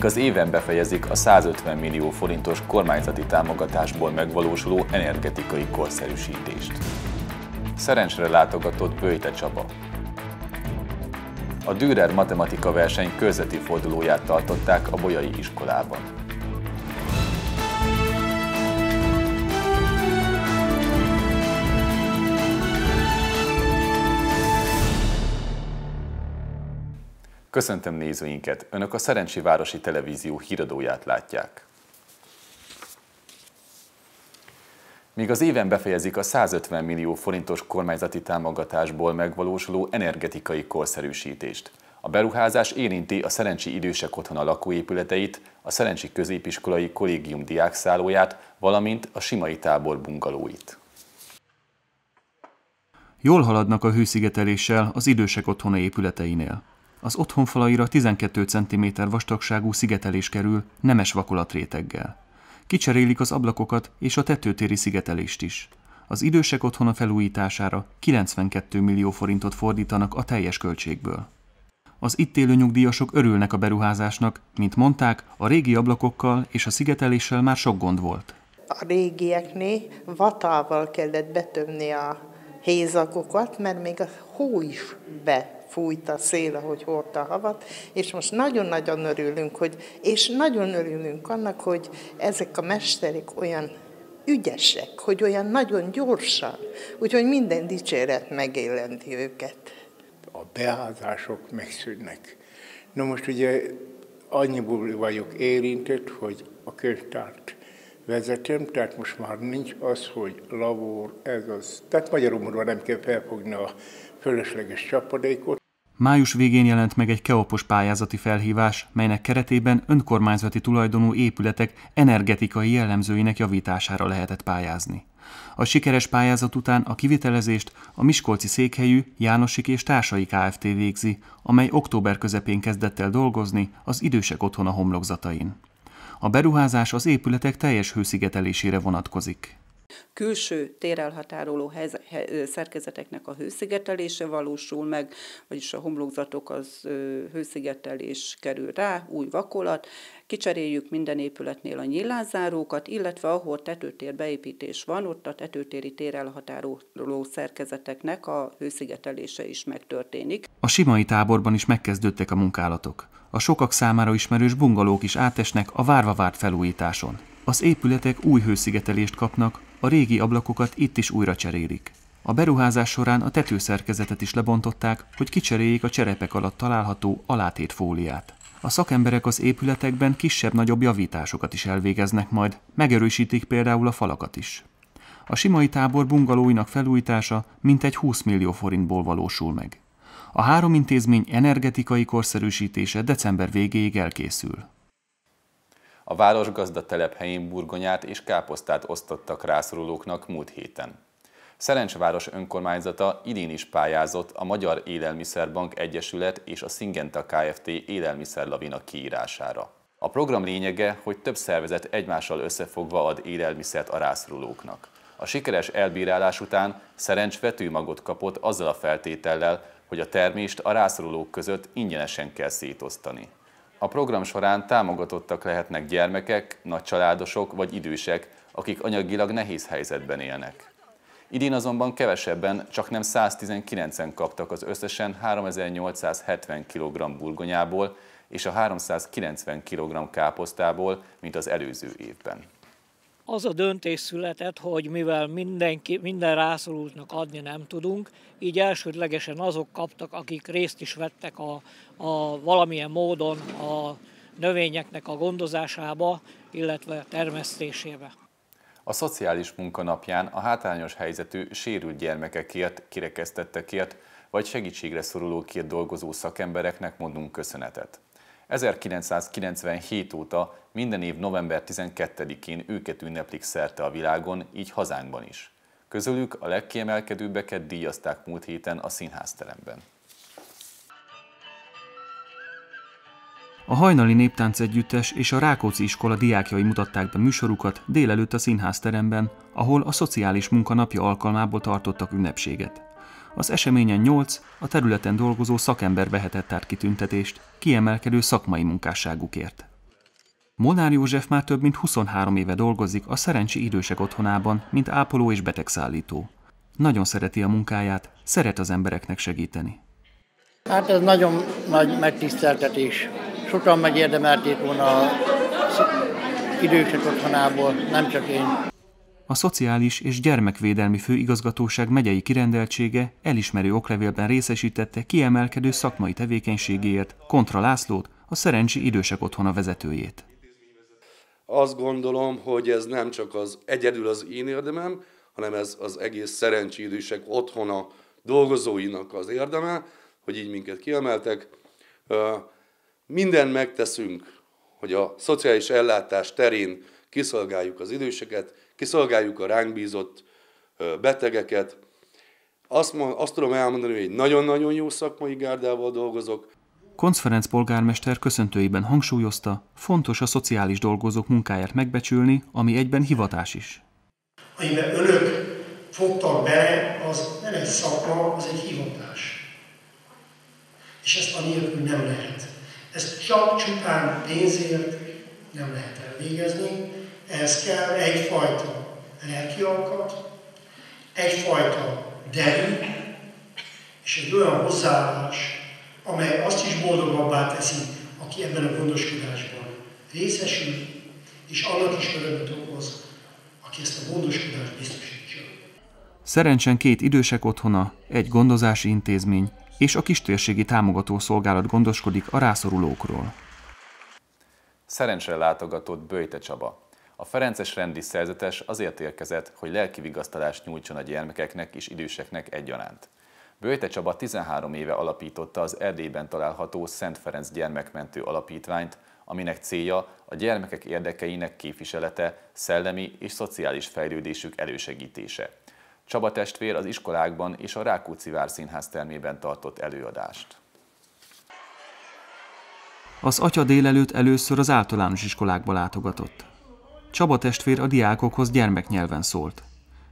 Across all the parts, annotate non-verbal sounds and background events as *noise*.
még az éven befejezik a 150 millió forintos kormányzati támogatásból megvalósuló energetikai korszerűsítést. Szerencsre látogatott Böjte Csaba. A Dürer matematika verseny körzeti fordulóját tartották a Bolyai iskolában. Köszöntöm nézőinket! Önök a Szerencsi Városi Televízió híradóját látják. Míg az éven befejezik a 150 millió forintos kormányzati támogatásból megvalósuló energetikai korszerűsítést. A beruházás érinti a Szerencsi Idősek Otthona lakóépületeit, a Szerencsi Középiskolai Kollégium diákszállóját, valamint a Simai tábor bungalóit. Jól haladnak a hőszigeteléssel az idősek otthona épületeinél. Az otthonfalaira 12 cm vastagságú szigetelés kerül nemes vakolatréteggel. Kicserélik az ablakokat és a tetőtéri szigetelést is. Az idősek otthona felújítására 92 millió forintot fordítanak a teljes költségből. Az itt élő nyugdíjasok örülnek a beruházásnak, mint mondták, a régi ablakokkal és a szigeteléssel már sok gond volt. A régieknél vatával kellett betömni a hézagokat, mert még a hó is be fújt a szél, ahogy hordta a havat, és most nagyon-nagyon örülünk, hogy, és nagyon örülünk annak, hogy ezek a mesterek olyan ügyesek, hogy olyan nagyon gyorsan, úgyhogy minden dicséret megélenti őket. A beázások megszűnnek. Na most ugye annyiból vagyok érintett, hogy a könyvtárt vezetem, tehát most már nincs az, hogy lavor, ez az. Tehát magyarul nem kell felfogni a fölösleges csapadékot. Május végén jelent meg egy keopos pályázati felhívás, melynek keretében önkormányzati tulajdonú épületek energetikai jellemzőinek javítására lehetett pályázni. A sikeres pályázat után a kivitelezést a Miskolci székhelyű Jánosik és Társai Kft. végzi, amely október közepén kezdett el dolgozni az idősek otthona homlokzatain. A beruházás az épületek teljes hőszigetelésére vonatkozik külső térelhatároló szerkezeteknek a hőszigetelése valósul meg, vagyis a homlokzatok az hőszigetelés kerül rá, új vakolat, kicseréljük minden épületnél a nyílászárókat, illetve ahol tetőtér beépítés van, ott a tetőtéri térelhatároló szerkezeteknek a hőszigetelése is megtörténik. A Simai táborban is megkezdődtek a munkálatok. A sokak számára ismerős bungalók is átesnek a várva várt felújításon. Az épületek új hőszigetelést kapnak, a régi ablakokat itt is újra cserélik. A beruházás során a tetőszerkezetet is lebontották, hogy kicseréljék a cserepek alatt található alátét fóliát. A szakemberek az épületekben kisebb-nagyobb javításokat is elvégeznek majd, megerősítik például a falakat is. A Simai tábor bungalóinak felújítása mintegy 20 millió forintból valósul meg. A három intézmény energetikai korszerűsítése december végéig elkészül. A városgazda telephelyén burgonyát és káposztát osztottak rászorulóknak múlt héten. Szerencsváros önkormányzata idén is pályázott a Magyar Élelmiszerbank Egyesület és a Szingenta Kft. élelmiszerlavina kiírására. A program lényege, hogy több szervezet egymással összefogva ad élelmiszert a rászorulóknak. A sikeres elbírálás után Szerencs vetőmagot kapott azzal a feltétellel, hogy a termést a rászorulók között ingyenesen kell szétosztani. A program során támogatottak lehetnek gyermekek, nagycsaládosok vagy idősek, akik anyagilag nehéz helyzetben élnek. Idén azonban kevesebben, csak nem 119-en kaptak az összesen 3870 kg burgonyából és a 390 kg káposztából, mint az előző évben az a döntés született, hogy mivel mindenki, minden rászorultnak adni nem tudunk, így elsődlegesen azok kaptak, akik részt is vettek a, a valamilyen módon a növényeknek a gondozásába, illetve termesztésébe. A szociális munkanapján a hátrányos helyzetű sérült gyermekekért, kirekesztettekért vagy segítségre szorulókért dolgozó szakembereknek mondunk köszönetet. 1997 óta minden év november 12-én őket ünneplik szerte a világon, így hazánkban is. Közülük a legkiemelkedőbbeket díjazták múlt héten a színházteremben. A Hajnali Néptánc Együttes és a Rákóczi Iskola diákjai mutatták be műsorukat délelőtt a színházteremben, ahol a Szociális Munkanapja alkalmából tartottak ünnepséget. Az eseményen 8 a területen dolgozó szakember vehetett át kitüntetést, kiemelkedő szakmai munkásságukért. Molnár József már több mint 23 éve dolgozik a Szerencsi Idősek Otthonában, mint ápoló és betegszállító. Nagyon szereti a munkáját, szeret az embereknek segíteni. Hát ez nagyon nagy megtiszteltetés. Sokan megérdemelték volna a idősek otthonából, nem csak én. A Szociális és Gyermekvédelmi Főigazgatóság megyei kirendeltsége elismerő oklevélben részesítette kiemelkedő szakmai tevékenységéért Kontra Lászlót, a Szerencsi Idősek Otthona vezetőjét. Azt gondolom, hogy ez nem csak az egyedül az én érdemem, hanem ez az egész Szerencsi Idősek Otthona dolgozóinak az érdeme, hogy így minket kiemeltek. Minden megteszünk, hogy a szociális ellátás terén kiszolgáljuk az időseket, kiszolgáljuk a ránk bízott betegeket. Azt, azt tudom elmondani, hogy egy nagyon-nagyon jó szakmai gárdával dolgozok. Konc Ferenc polgármester köszöntőiben hangsúlyozta, fontos a szociális dolgozók munkáját megbecsülni, ami egyben hivatás is. Amiben önök fogtak bele, az nem egy szakma, az egy hivatás. És ezt anélkül nem lehet. Ezt csak csupán pénzért nem lehet elvégezni, ehhez kell egyfajta lelkialkat, egyfajta derű, és egy olyan hozzáállás, amely azt is boldogabbá teszi, aki ebben a gondoskodásban részesül, és annak is örömet okoz, aki ezt a gondoskodást biztosítja. Szerencsen két idősek otthona, egy gondozási intézmény és a kistérségi támogató szolgálat gondoskodik a rászorulókról. Szerencsre látogatott Böjte Csaba. A Ferences rendi szerzetes azért érkezett, hogy lelki vigasztalást nyújtson a gyermekeknek és időseknek egyaránt. Böjte Csaba 13 éve alapította az Erdélyben található Szent Ferenc Gyermekmentő Alapítványt, aminek célja a gyermekek érdekeinek képviselete, szellemi és szociális fejlődésük elősegítése. Csaba testvér az iskolákban és a Rákóczi Várszínház termében tartott előadást. Az atya délelőtt először az általános iskolákba látogatott. Csaba testvér a diákokhoz gyermeknyelven szólt.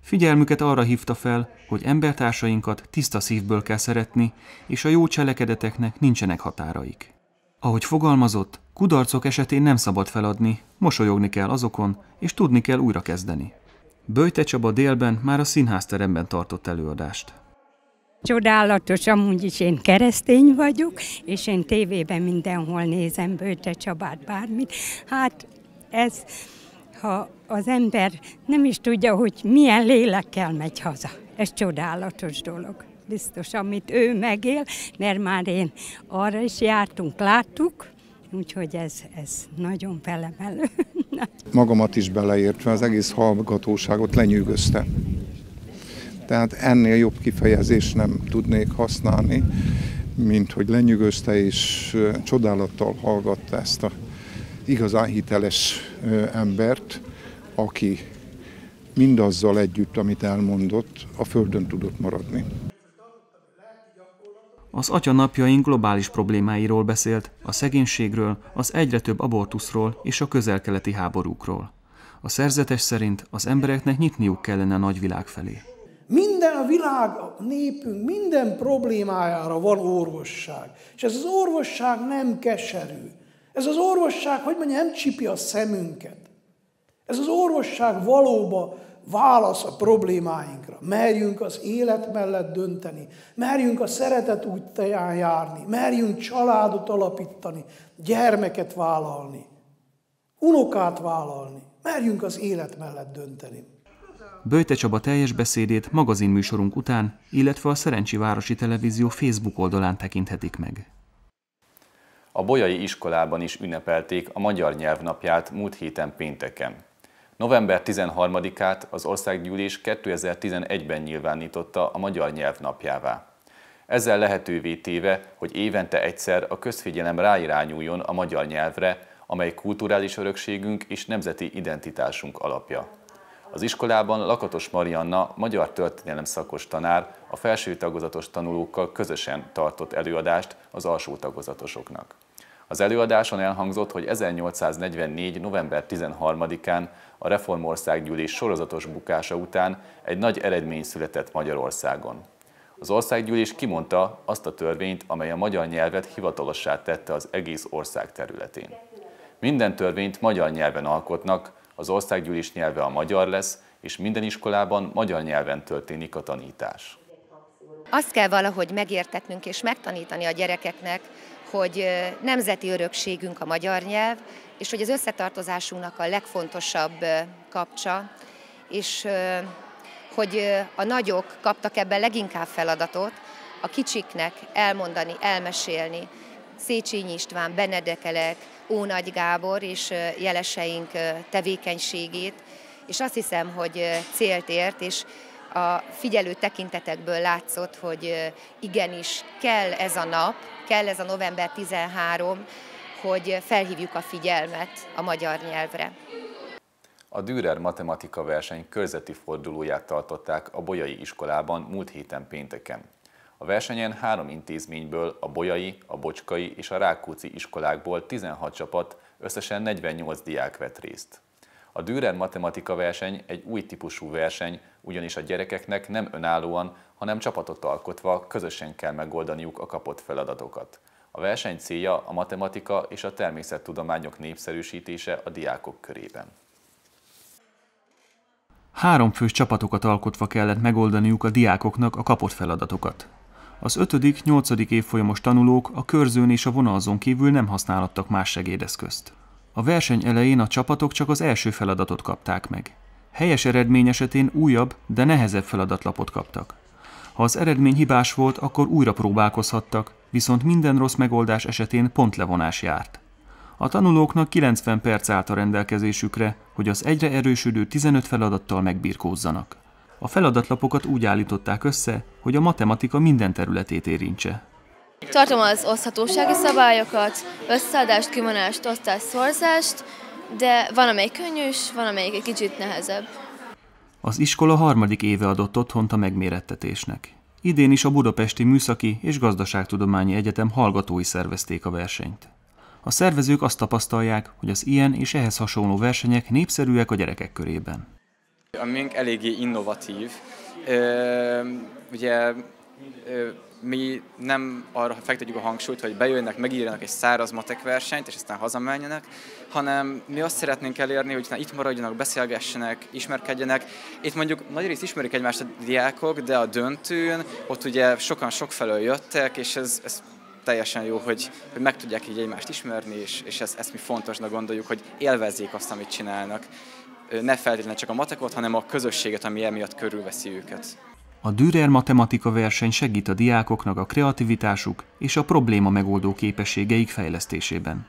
Figyelmüket arra hívta fel, hogy embertársainkat tiszta szívből kell szeretni, és a jó cselekedeteknek nincsenek határaik. Ahogy fogalmazott, kudarcok esetén nem szabad feladni, mosolyogni kell azokon, és tudni kell újra kezdeni. Böjte Csaba délben már a színházteremben tartott előadást. Csodálatos, amúgy is én keresztény vagyok, és én tévében mindenhol nézem Böjte Csabát, bármit. Hát ez, ha az ember nem is tudja, hogy milyen lélekkel megy haza. Ez csodálatos dolog. Biztos, amit ő megél, mert már én arra is jártunk, láttuk, úgyhogy ez, ez nagyon felemelő. *laughs* Magamat is beleértve az egész hallgatóságot lenyűgözte. Tehát ennél jobb kifejezést nem tudnék használni, mint hogy lenyűgözte és csodálattal hallgatta ezt a igazán hiteles embert, aki mindazzal együtt, amit elmondott, a Földön tudott maradni. Az Atya napjaink globális problémáiról beszélt, a szegénységről, az egyre több abortuszról és a közelkeleti háborúkról. A szerzetes szerint az embereknek nyitniuk kellene a nagyvilág felé. Minden a világ, a népünk, minden problémájára van orvosság. És ez az orvosság nem keserű. Ez az orvosság, hogy mondja, nem csipi a szemünket. Ez az orvosság valóban válasz a problémáinkra. Merjünk az élet mellett dönteni, merjünk a szeretet útján járni, merjünk családot alapítani, gyermeket vállalni, unokát vállalni, merjünk az élet mellett dönteni. Böjte Csaba teljes beszédét magazinműsorunk után, illetve a Szerencsi Városi Televízió Facebook oldalán tekinthetik meg. A Bolyai iskolában is ünnepelték a magyar nyelvnapját múlt héten pénteken. November 13-át az országgyűlés 2011-ben nyilvánította a magyar nyelv napjává. Ezzel lehetővé téve, hogy évente egyszer a közfigyelem ráirányuljon a magyar nyelvre, amely kulturális örökségünk és nemzeti identitásunk alapja. Az iskolában Lakatos Marianna, magyar történelem szakos tanár, a felső tagozatos tanulókkal közösen tartott előadást az alsó tagozatosoknak. Az előadáson elhangzott, hogy 1844. november 13-án a Reformországgyűlés sorozatos bukása után egy nagy eredmény született Magyarországon. Az országgyűlés kimondta azt a törvényt, amely a magyar nyelvet hivatalossá tette az egész ország területén. Minden törvényt magyar nyelven alkotnak, az országgyűlés nyelve a magyar lesz, és minden iskolában magyar nyelven történik a tanítás. Azt kell valahogy megértetnünk és megtanítani a gyerekeknek, hogy nemzeti örökségünk a magyar nyelv, és hogy az összetartozásunknak a legfontosabb kapcsa, és hogy a nagyok kaptak ebben leginkább feladatot, a kicsiknek elmondani, elmesélni. Széchenyi István, Benedekelek, Ónagy Gábor és jeleseink tevékenységét, és azt hiszem, hogy célt ért, és a figyelő tekintetekből látszott, hogy igenis kell ez a nap, kell ez a november 13, hogy felhívjuk a figyelmet a magyar nyelvre. A Dürer matematika verseny körzeti fordulóját tartották a Bolyai iskolában múlt héten pénteken. A versenyen három intézményből, a Bolyai, a Bocskai és a Rákóczi iskolákból 16 csapat, összesen 48 diák vett részt. A Dürer matematika verseny egy új típusú verseny, ugyanis a gyerekeknek nem önállóan, hanem csapatot alkotva közösen kell megoldaniuk a kapott feladatokat. A verseny célja a matematika és a természettudományok népszerűsítése a diákok körében. Három fős csapatokat alkotva kellett megoldaniuk a diákoknak a kapott feladatokat. Az 5.-8. évfolyamos tanulók a körzőn és a vonalzón kívül nem használhattak más segédeszközt. A verseny elején a csapatok csak az első feladatot kapták meg. Helyes eredmény esetén újabb, de nehezebb feladatlapot kaptak. Ha az eredmény hibás volt, akkor újra próbálkozhattak, viszont minden rossz megoldás esetén pontlevonás járt. A tanulóknak 90 perc állt a rendelkezésükre, hogy az egyre erősödő 15 feladattal megbirkózzanak. A feladatlapokat úgy állították össze, hogy a matematika minden területét érintse. Tartom az oszthatósági szabályokat, összeadást, kivonást, osztást, szorzást, de van amelyik könnyű, van amelyik egy kicsit nehezebb. Az iskola harmadik éve adott otthont a megmérettetésnek. Idén is a Budapesti Műszaki és Gazdaságtudományi Egyetem hallgatói szervezték a versenyt. A szervezők azt tapasztalják, hogy az ilyen és ehhez hasonló versenyek népszerűek a gyerekek körében. A miénk eléggé innovatív. Ö, ugye mi nem arra fektetjük a hangsúlyt, hogy bejönnek, megírjanak egy száraz matek versenyt, és aztán hazamenjenek, hanem mi azt szeretnénk elérni, hogy itt maradjanak, beszélgessenek, ismerkedjenek. Itt mondjuk nagy részt ismerik egymást a diákok, de a döntőn ott ugye sokan sokfelől jöttek, és ez, ez teljesen jó, hogy, hogy meg tudják így egymást ismerni, és, és ezt, ezt mi fontosnak gondoljuk, hogy élvezzék azt, amit csinálnak. Ne feltétlenül csak a matekot, hanem a közösséget, ami emiatt körülveszi őket. A Dürer matematika verseny segít a diákoknak a kreativitásuk és a probléma megoldó képességeik fejlesztésében.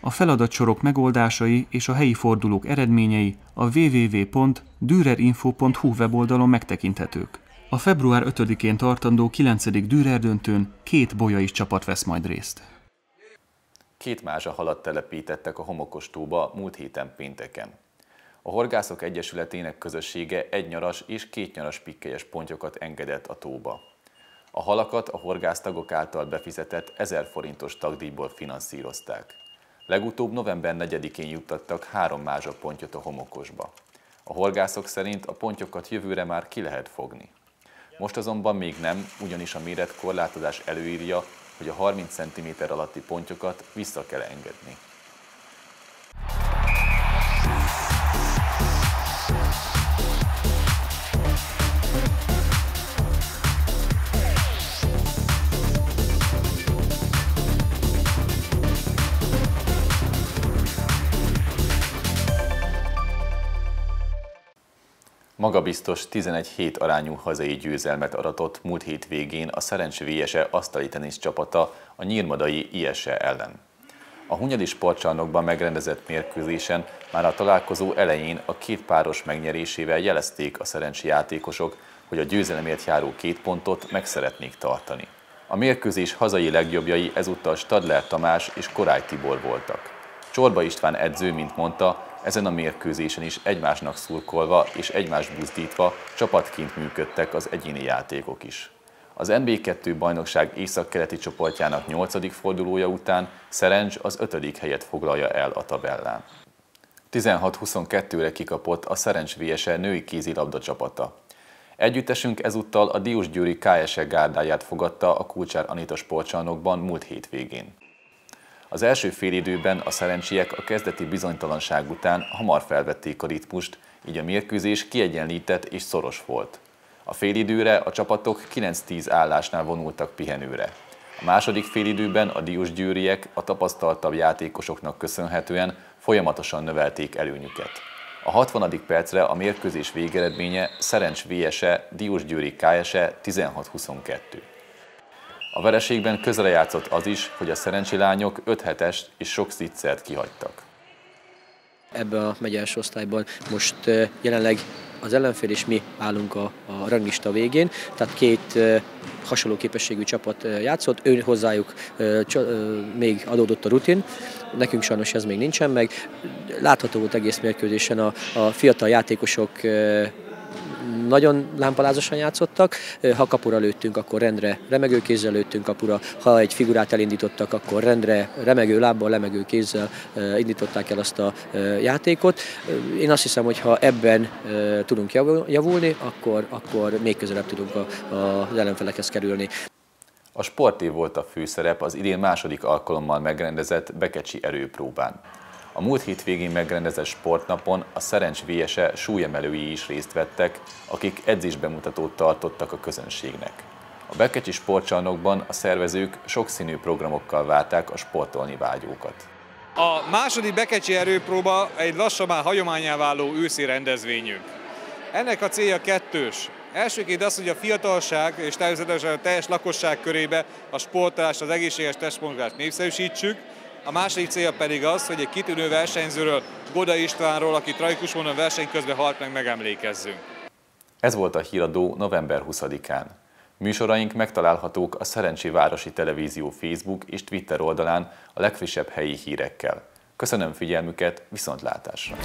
A feladatsorok megoldásai és a helyi fordulók eredményei a www.dürerinfo.hu weboldalon megtekinthetők. A február 5-én tartandó 9. Dürer döntőn két bolyai csapat vesz majd részt. Két mázsa halat telepítettek a homokos tóba múlt héten pénteken. A Horgászok Egyesületének közössége egy nyaras és két nyaras pikkelyes pontyokat engedett a tóba. A halakat a horgásztagok által befizetett 1000 forintos tagdíjból finanszírozták. Legutóbb november 4-én juttattak három mázsa pontyot a homokosba. A horgászok szerint a pontyokat jövőre már ki lehet fogni. Most azonban még nem, ugyanis a méretkorlátozás előírja, hogy a 30 cm alatti pontyokat vissza kell engedni. Magabiztos 11 hét arányú hazai győzelmet aratott múlt hét végén a Szerencs Vélyese asztali tenisz csapata a nyírmadai ISE ellen. A Hunyadi sportcsarnokban megrendezett mérkőzésen már a találkozó elején a két páros megnyerésével jelezték a szerencsi játékosok, hogy a győzelemért járó két pontot meg szeretnék tartani. A mérkőzés hazai legjobbjai ezúttal Stadler Tamás és Korály Tibor voltak. Csorba István edző, mint mondta, ezen a mérkőzésen is egymásnak szurkolva és egymást buzdítva csapatként működtek az egyéni játékok is. Az NB2 bajnokság észak-keleti csoportjának 8. fordulója után Szerencs az 5. helyet foglalja el a tabellán. 16-22-re kikapott a Szerencs VSE női kézilabda csapata. Együttesünk ezúttal a Diósgyőri KSE gárdáját fogadta a Kulcsár Anita sportcsarnokban múlt hétvégén. Az első félidőben a szerencsiek a kezdeti bizonytalanság után hamar felvették a ritmust, így a mérkőzés kiegyenlített és szoros volt. A félidőre a csapatok 9-10 állásnál vonultak pihenőre. A második félidőben a diósgyőriek a tapasztaltabb játékosoknak köszönhetően folyamatosan növelték előnyüket. A 60. percre a mérkőzés végeredménye Szerencs VS-e, Diósgyőri KS-e 16-22. A vereségben közrejátszott az is, hogy a szerencsi lányok 5 hetest és sok szicsert kihagytak. Ebben a megyes osztályban most jelenleg az ellenfél és mi állunk a, a rangista végén, tehát két hasonló képességű csapat játszott, ő hozzájuk még adódott a rutin, nekünk sajnos ez még nincsen meg. Látható volt egész mérkőzésen a, a fiatal játékosok nagyon lámpalázosan játszottak, ha kapura lőttünk, akkor rendre remegő kézzel lőttünk kapura, ha egy figurát elindítottak, akkor rendre remegő lábbal, remegő kézzel indították el azt a játékot. Én azt hiszem, hogy ha ebben tudunk javulni, akkor, akkor még közelebb tudunk az ellenfelekhez kerülni. A sportév volt a főszerep az idén második alkalommal megrendezett Bekecsi erőpróbán. A múlt hétvégén megrendezett sportnapon a Szerencs VSE súlyemelői is részt vettek, akik edzésbemutatót tartottak a közönségnek. A Bekecsi sportcsarnokban a szervezők sokszínű programokkal várták a sportolni vágyókat. A második Bekecsi erőpróba egy lassan már hagyományá váló őszi rendezvényünk. Ennek a célja kettős. Elsőként az, hogy a fiatalság és természetesen a teljes lakosság körébe a sportolást, az egészséges testmozgást népszerűsítsük, a második célja pedig az, hogy egy kitűnő versenyzőről, Goda Istvánról, aki tragikus módon verseny közben halt meg, megemlékezzünk. Ez volt a híradó november 20-án. Műsoraink megtalálhatók a Szerencsi Városi Televízió Facebook és Twitter oldalán a legfrissebb helyi hírekkel. Köszönöm figyelmüket, viszontlátásra!